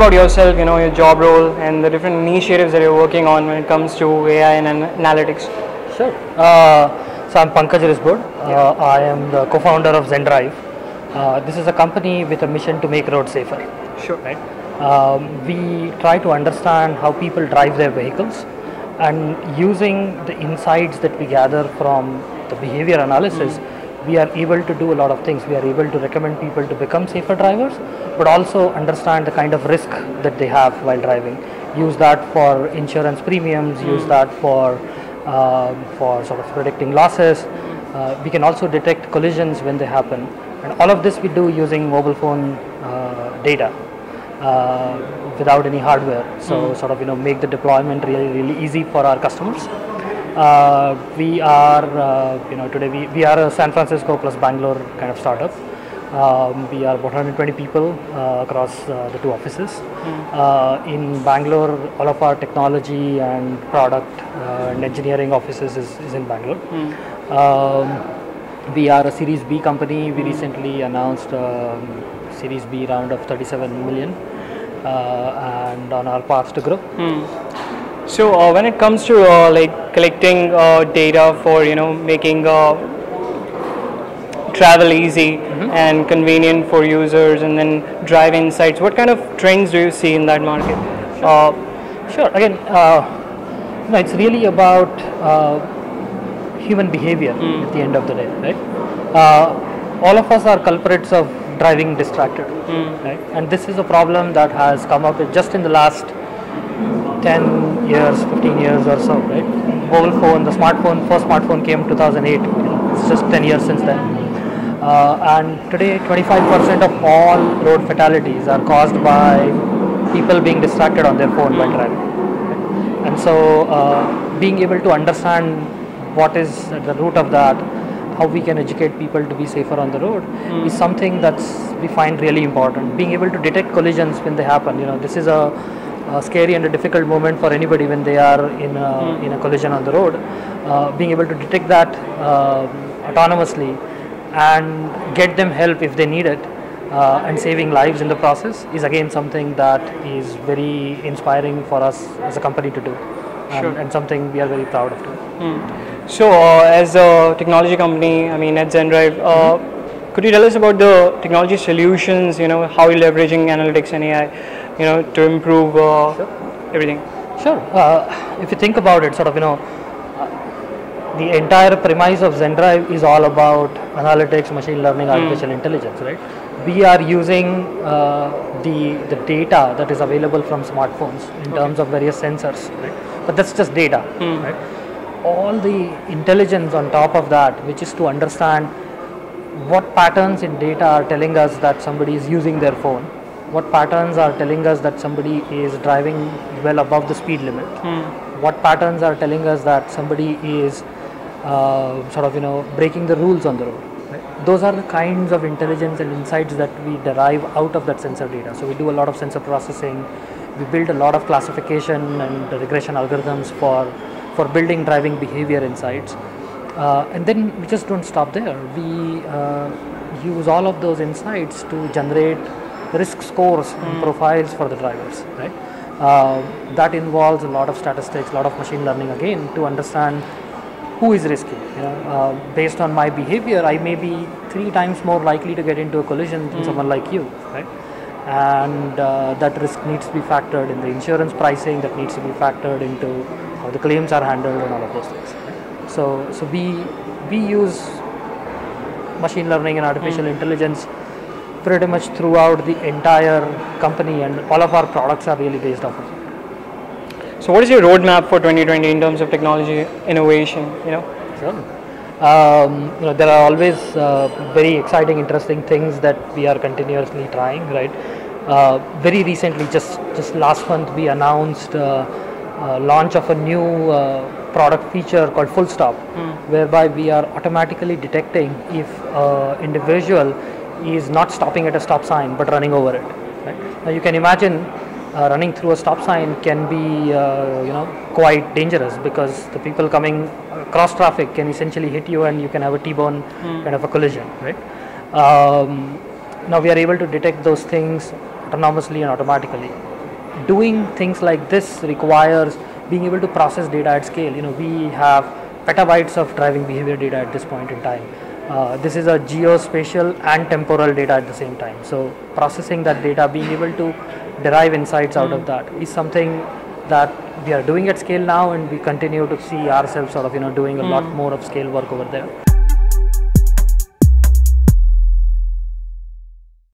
about yourself, you know, your job role and the different initiatives that you're working on when it comes to AI and an- analytics. Sure. Uh, so I'm Pankaj Risbood. Uh, I am the co-founder of ZenDrive. Uh, this is a company with a mission to make roads safer. Sure. Right. Um, we try to understand how people drive their vehicles, and using the insights that we gather from the behavior analysis, we are able to do a lot of things. We are able to recommend people to become safer drivers, but also understand the kind of risk that they have while driving. Use that for insurance premiums. Use that for um, for sort of predicting losses. Uh, we can also detect collisions when they happen, and all of this we do using mobile phone uh, data uh, without any hardware. So sort of you know make the deployment really really easy for our customers. Uh, we are uh, you know today we, we are a San Francisco plus Bangalore kind of startup. Um, we are about 120 people uh, across uh, the two offices. Uh, in Bangalore, all of our technology and product uh, and engineering offices is, is in Bangalore. Um, we are a Series B company. We recently announced um, Series B round of 37 million, uh, and on our path to grow. So uh, when it comes to uh, like collecting uh, data for you know making uh, travel easy and convenient for users, and then drive insights, what kind of trends do you see in that market? Uh, Sure. Again, uh, no, it's really about uh, human behavior at the end of the day, right? Uh, all of us are culprits of driving distracted, right? And this is a problem that has come up just in the last 10 years, 15 years or so, right? Mobile phone, the smartphone, first smartphone came 2008. It's just 10 years since then. Uh, and today, 25% of all road fatalities are caused by people being distracted on their phone while driving. right? And so, uh, being able to understand what is the root of that, how we can educate people to be safer on the road, is something that's we find really important. Being able to detect collisions when they happen, you know, this is a, a scary and a difficult moment for anybody when they are in a, in a collision on the road. Uh, being able to detect that uh, autonomously and get them help if they need it uh, and saving lives in the process is again something that is very inspiring for us as a company to do and, Sure. and something we are very proud of doing. So, uh, as a technology company, I mean, at ZenDrive, uh, could you tell us about the technology solutions? You know, how you're leveraging analytics and AI, you know, to improve uh, everything. Sure. Uh, if you think about it, sort of, you know, uh, the entire premise of ZenDrive is all about analytics, machine learning, artificial intelligence, right? We are using uh, the the data that is available from smartphones in terms of various sensors, right? But that's just data, right? All the intelligence on top of that, which is to understand what patterns in data are telling us that somebody is using their phone what patterns are telling us that somebody is driving well above the speed limit? What patterns are telling us that somebody is uh, sort of you know breaking the rules on the road? Right? those are the kinds of intelligence and insights that we derive out of that sensor data. So we do a lot of sensor processing. We build a lot of classification and regression algorithms for for building driving behavior insights. Uh, and then we just don't stop there. We uh, use all of those insights to generate risk scores and profiles for the drivers. Right. Uh, that involves a lot of statistics, a lot of machine learning again to understand who is risky. You know, uh, based on my behavior, I may be three times more likely to get into a collision than someone like you. Right. And uh, that risk needs to be factored in the insurance pricing. That needs to be factored into how the claims are handled and all of those things. So, so we we use machine learning and artificial intelligence pretty much throughout the entire company, and all of our products are really based off of it. So, what is your roadmap for 2020 in terms of technology innovation? You know, Sure. Um, you know, there are always uh, very exciting, interesting things that we are continuously trying. Right. Uh, very recently, just just last month, we announced uh, uh, launch of a new uh, product feature called Full Stop, whereby we are automatically detecting if uh, individual is not stopping at a stop sign but running over it. Right? Now you can imagine uh, running through a stop sign can be uh, you know quite dangerous because the people coming across traffic can essentially hit you and you can have a T-bone kind of a collision, right? Um, now we are able to detect those things autonomously and automatically doing things like this requires being able to process data at scale. You know, we have petabytes of driving behavior data at this point in time. Uh, this is a geospatial and temporal data at the same time. So processing that data, being able to derive insights out of that is something that we are doing at scale now, and we continue to see ourselves sort of you know doing a lot more of scale work over there.